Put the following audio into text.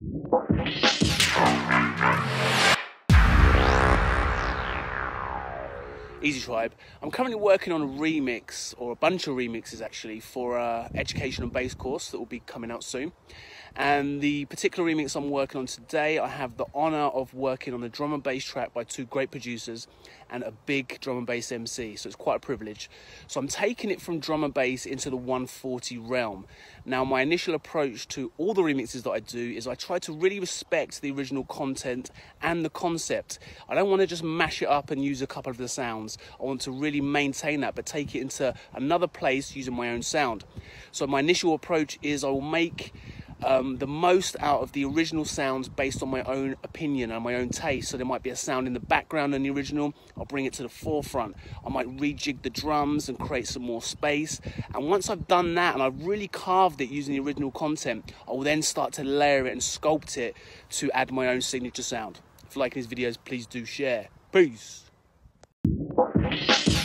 Thank you. Easy Tribe. I'm currently working on a remix, or a bunch of remixes actually, for a education bass course that will be coming out soon. And the particular remix I'm working on today, I have the honor of working on a drum and bass track by two great producers and a big drum and bass MC. So it's quite a privilege. So I'm taking it from drum and bass into the 140 realm. Now, my initial approach to all the remixes that I do is I try to really respect the original content and the concept. I don't want to just mash it up and use a couple of the sounds. I want to really maintain that, but take it into another place using my own sound. So my initial approach is I will make um, the most out of the original sounds based on my own opinion and my own taste. So there might be a sound in the background in the original, I'll bring it to the forefront. I might rejig the drums and create some more space. And once I've done that and I've really carved it using the original content, I will then start to layer it and sculpt it to add my own signature sound. If you like these videos, please do share. Peace. Thank you.